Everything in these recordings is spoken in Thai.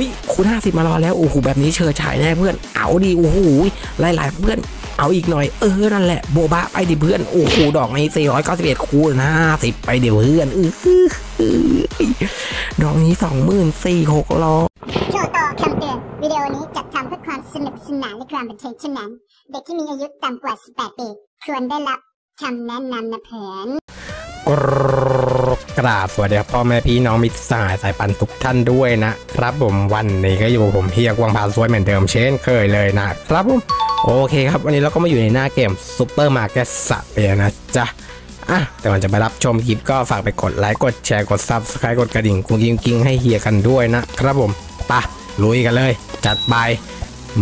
อุ้ยคูณห้าสิบมารอแล้วโอ้โหแบบนี้เชิดฉายแน่เพื่อนเอาดีโอ้โหหลายๆเพื่อนเอาอีกหน่อยเออนั่นแหละโบบะไปดิเพื่อนโอ้โหดอกนี้491คูณ50 ไปเดี๋ยวเพื่อนเออดอกนี้ 24,600โชว์ต่อคำเตือนวิดีโอนี้จัดทำเพื่อความสนุกสนานและความบันเทิงเท่านั้น เด็กที่มีอายุต่ำกว่า 18 ปี ควรได้รับคำแนะนำนะเพื่อน กราบสวัสดีครับพ่อแม่พี่น้องมิตรสหายสายปั่นทุกท่านด้วยนะครับผมวันนี้ก็อยู่กับผมเฮียกวางพาสวยเหมือนเดิมเช่นเคยเลยนะครับผมโอเคครับ วันนี้เราก็มาอยู่ในหน้าเกม Supermarket Spree นะจ๊ะอะแต่ก่อนจะไปรับชมคลิปก็ฝากไปกดไลค์กดแชร์กด subscribe กดกระดิ่งกุ้งกิ้งกิ้งให้เฮียกันด้วยนะครับผมปะลุยกันเลย จัดไป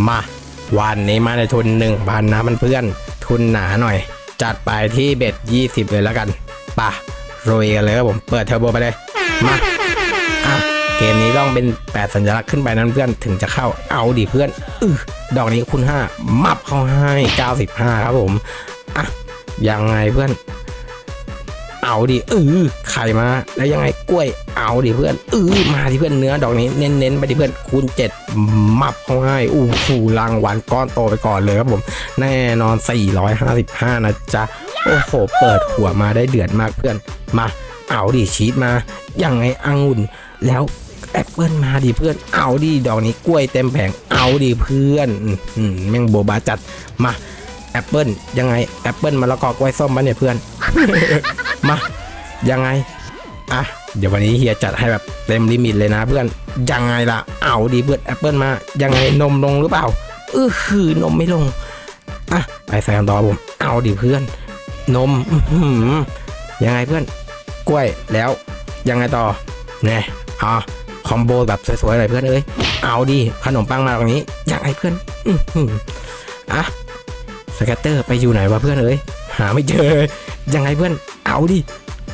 มาวันนี้มาในทุน 1,000นะเพื่อนๆทุนหนาหน่อย จัดไปที่เบ็ด20 เลยแล้วกันปะ รวยกันเลยครับผม เปิดเทอร์โบไปเลย มาอะเกมนี้ต้องเป็น 8 สัญลักษณ์ขึ้นไปนั้นเพื่อนถึงจะเข้าเอาดิเพื่อนออดอกนี้คุณ 5 มับเข้าให้ 95 ครับผมอะยังไงเพื่อนเอาดิเออไข่มา แล้วยังไงกล้วยเอาดิเพื่อนเออมาดิเพื่อนเนื้อดอกนี้เน้นๆไปดิเพื่อนคูณ7มับเข้าให้อู้หูรางวัลก้อนโตไปก่อนเลยครับผม แน่นอน 455 นะจ๊ะ โอ้โห เปิดหัวมาได้เดือดมากเพื่อน มา เอาดิชีสมายังไงองุ่น แล้วแอปเปิลมาดิเพื่อน เอาดิดอกนี้กล้วยเต็มแผง เอาดิเพื่อนอื้อหือแม่งโบบาจัด มาแอปเปิลยังไงแอปเปิลมะละกอกล้วยส้มมาเนี่ยเพื่อน มา ยังไง อะ เดี๋ยววันนี้เฮียจัดให้แบบเต็มลิมิตเลยนะเพื่อน ยังไงล่ะ เอาดิเพื่อนแอปเปิลมา ยังไงนมลงหรือเปล่า เออคือนมไม่ลง อะ ไปใส่กันต่อผม เอาดิเพื่อน นมยังไงเพื่อน กล้วยแล้ว ยังไงต่อเนี่ยอะคอมโบแบบสวยๆเลยเพื่อนเอ้ยเอาดิขนมปังมาตรงนี้ยังไงเพื่อนอะ scatter ไปอยู่ไหนวะเพื่อนเอ้ยหาไม่เจอ ยังไงเพื่อน เอาดิ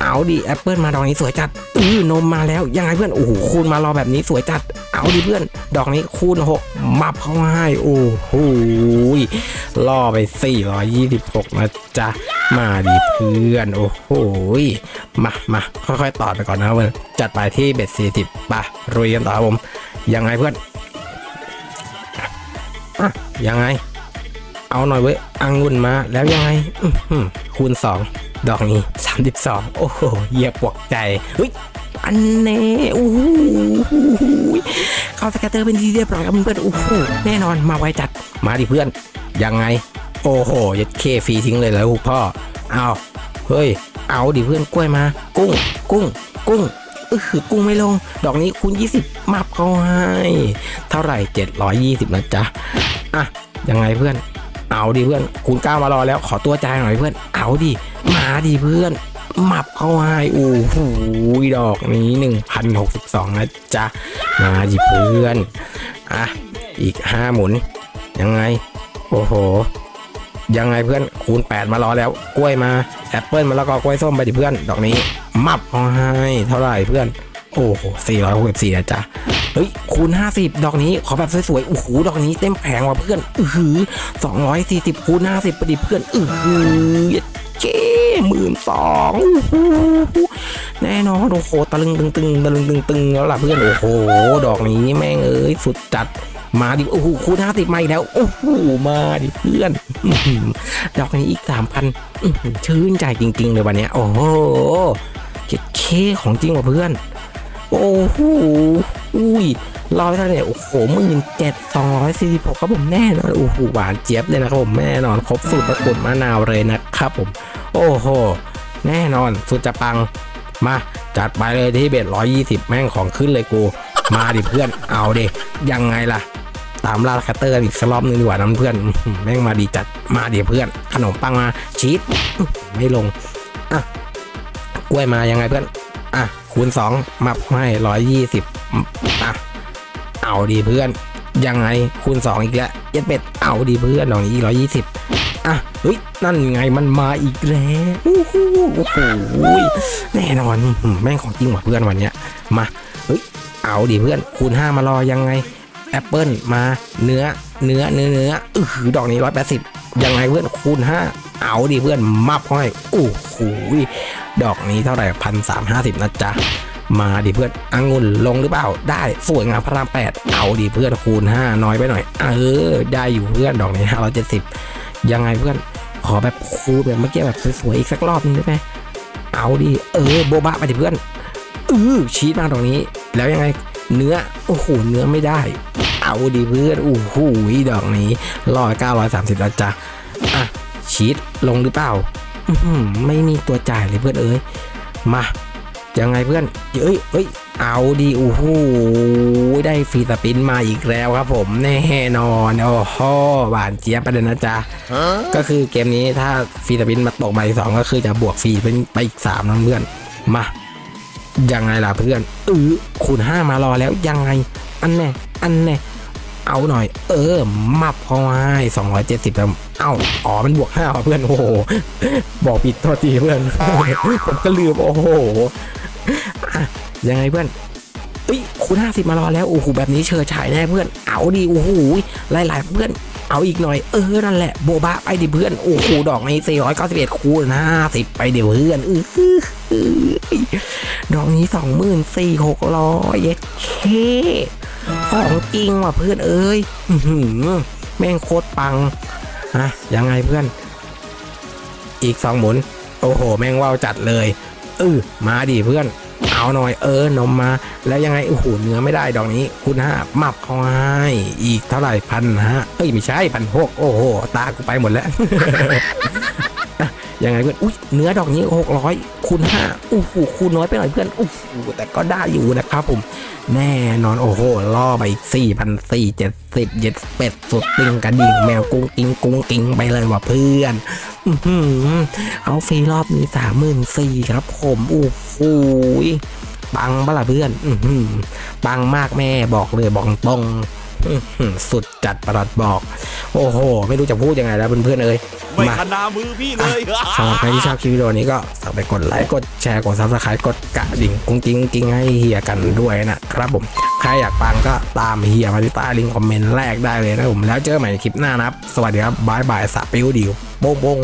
เอาดิแอปเปิลมาดอกนี้สวยจัด อือนมมาแล้วยังไงเพื่อนโอ้โหคูณมารอแบบนี้สวยจัด เอาดิเพื่อน ดอกนี้คูณหกมับเข้าให้โอ้โหล่อไป 426 นะจ๊ะ มาดิเพื่อน โอ้โหมามาค่อยๆต่อไปก่อนนะเพื่อนจัดไปที่เบ็ด40ป่ะรุยกันต่อครับผม ยังไงเพื่อนอะยังไง เอาหน่อยเว้ยอังุ่นมาแล้วยังไงอื้อหือคูณ 2 ดอกนี้ 32 โอ้โหเหยียบปวกใจเฮ้ย อันเน่โอ้โหเข้าสแกตเตอร์เป็นที่เรียบร้อยครับเพื่อนโอ้โหแน่นอนมาไวจัดมาดิเพื่อน ยังไง โอ้โหยัดเคฟรีทิ้งเลยแล้วพ่อเอาเฮ้ย เอาดิเพื่อนกล้วยมา กุ้ง กุ้ง กุ้งเออกุ้งไม่ลง ดอกนี้คูณ20 มับเขาให้ เท่าไหร่ 720 นะจ๊ะ อะ ยังไงเพื่อน เอาดิเพื่อนคูณเก้ามารอแล้วขอตัวจ่ายหน่อยเพื่อน เอาดิ มาดิเพื่อน หมับเข้าให้โอ้โหดอกนี้1,062นะจ๊ะ มาดิเพื่อน อะ อีกห้าหมุน ยังไง โอ้โห ยังไงเพื่อนคูณ8มารอแล้ว กล้วยมา แอปเปิลมาแล้วก็กล้วยส้มไปดิเพื่อน ดอกนี้มับเข้าให้เท่าไหร่เพื่อน โอ้โห464นะจ๊ะเฮ้ยคูณ 50 ดอกนี้ขอแบบสวยๆโอ้โหดอกนี้เต็มแผงว่ะเพื่อน อือหือ240 คูณ 50ประดิเพื่อน อือหือเจ๊ หมื่นสองแน่นอนโอ้โหตะลึงตึงตึงตะลึงตึงตึงแล้วล่ะเพื่อนโอ้โห ดอกนี้แม่งเอ้ยสุดจัดมาดิโอ้โหคูณ50มาอีกแล้วโอ้โหมาดิเพื่อนดอกนี้อีก3,000อื้อหือชื่นใจจริง ๆ เลยวันนี้โอ้โหเจ๊เคของจริงว่ะเพื่อน โอ้โหอุ้ยรอไปเท่าไหร่โอ้โหหมื่นเจ็ดสองร้อยสี่สิบหกครับผมแน่นอนโอ้โหหวานเจี๊ยบเลยนะครับผมแน่นอนครบสูตรประกุดมะนาวเลยนะครับผม โอ้โห แน่นอนสุดจะปัง มา จัดไปเลยที่เบ็ดร้อยยี่สิบแม่งของขึ้นเลยกู มาดิเพื่อนเอาเดิยังไงล่ะ ตามล่าแคตเตอร์อีกสักรอบนึงดีกว่านะเพื่อน แม่งมาดีจัดมาดิเพื่อน ขนมปังมาชีสไม่ลงอะกล้วยมายังไงเพื่อนอะคูณ2มับให้ร้อยยี่สิบอะเอาดีเพื่อนยังไงคูณ2อีกแล้วเย็ดเป็ดเอาดีเพื่อนดอกนี้ร้อยยี่สิบ อะเฮ้ยนั่นไงมันมาอีกแล้วโอ้โหโอ้โหแน่นอนแม่งของจริงว่ะเพื่อนวันเนี้ยมาเฮ้ยเอาดีเพื่อนคูณ5มารอยังไงแอปเปิลมาเนื้อเนื้อเนื้อเนื้ออืออดอกนี้ร้อยแปดสิบยังไงเพื่อนคูณห้าเอาดิเพื่อนมับห้อยโอ้โหดอกนี้เท่าไหร่พันสามห้าสิบนะจ๊ะมาดิเพื่อนองุ่นลงหรือเปล่า ได้สวยงามพระรามแปดเอาดิเพื่อนคูณ5น้อยไปหน่อย เออ ได้อยู่เพื่อนดอกนี้ห้าร้อยเจ็ดสิบ ยังไงเพื่อน ขอแบบคูแบบเมื่อกี้แบบสวยๆอีกสักรอบนึงได้ไหมเอาดิ เออโบบะไปดิเพื่อนเออชีสมาตรงนี้ แล้วยังไง เนื้อ โอ้โห เนื้อไม่ได้ เอาดิเพื่อน โอ้โหดอกนี้ร้อยเก้าร้อยสามสิบแล้วจ้ะอะชีสลงหรือเปล่าไม่มีตัวจ่ายเลยเพื่อนเอ้ย มา ยังไงเพื่อนเอ้ยเอ้ยเอาดีโอ้โหได้ฟรีสปินมาอีกแล้วครับผมแน่นอนโอ้โหหวานเจี๊ยบไปเลยนะจ๊ะก็คือเกมนี้ถ้าฟรีสปินมาตกมาอีกสองก็คือจะบวกฟรีเป็นไปอีกสามนะเพื่อนมายังไงล่ะเพื่อนเออคูณห้ามารอแล้วยังไง อันแน่อันแน่เอาหน่อย เออ มับเขาให้สองร้อยเจ็ดสิบแล้วเอ้าอ๋อมันบวกห้าว่ะเพื่อนโอ้โหบอกผิดโทษทีเพื่อนผมก็ลืมโอ้โหอะ ยังไงเพื่อนเอ้ยคูณห้าสิบมารอแล้ว โอ้โห แบบนี้เชิดฉายแน่เพื่อน เอาดี โอ้โห หลายๆ เพื่อน เอาอีกหน่อย เออ นั่นแหละ โบบะไปดิเพื่อน โอ้โห ดอกนี้สี่ร้อยเก้าสิบเอ็ดคูณห้าสิบไปเดี๋ยวเพื่อนเออดอกนี้สองหมื่นสี่หกร้อยเย็ดเคของจริงว่ะเพื่อนเอ้ยแม่งโคตรปังฮะยังไงเพื่อน อีกสองหมุน โอ้โห แม่งว่าวจัดเลย เออมาดิเพื่อนเอาหน่อยเออนมมา แล้วยังไงโอ้โหเนื้อไม่ได้ดอกนี้ คุณฮะมับเขาให้อีกเท่าไหร่พันฮะเอ้ยไม่ใช่พันหกโอ้โหตากูไปหมดแล้ว ยังไงเพื่อนอุ้ยเนื้อดอกนี้หกร้อยคูณห้าโอ้โหคูณน้อยไปหน่อยเพื่อนโอ้โหแต่ก็ได้อยู่นะครับผม แน่นอนโอ้โหล่อไปอีกสี่พันสี่เจ็ดสิบเจ็ดเป็ดสุดติงกระดิ่งแมวกุ้งกิ้งกุ้งกิ้งไปเลยว่ะเพื่อนอื้อหือเอาฟรีรอบนี้สามหมื่นสี่ครับผมโอ้โหปังปะล่ะเพื่อนอื้อหือปังมากแม่บอกเลยบอกตรง สุดจัดประหลัดบอก โอ้โห ไม่รู้จะพูดยังไงแล้วเพื่อนๆเอ้ยไม่มาคณามือพี่เลยสำหรับใครที่ชอบคลิปวิดีโอนี้ก็ฝากไปกดไลค์กดแชร์กด subscribe กดกระดิ่งกุ้งกิ้งกิ้งให้เฮียกันด้วยนะครับผมใครอยากฟังก็ตามเฮียมาที่ใต้ลิงก์คอมเมนต์แรกได้เลยนะผมแล้วเจอกันใหม่ในคลิปหน้านะครับ สวัสดีครับ bye bye สาปิวดิวโป้งโป้ง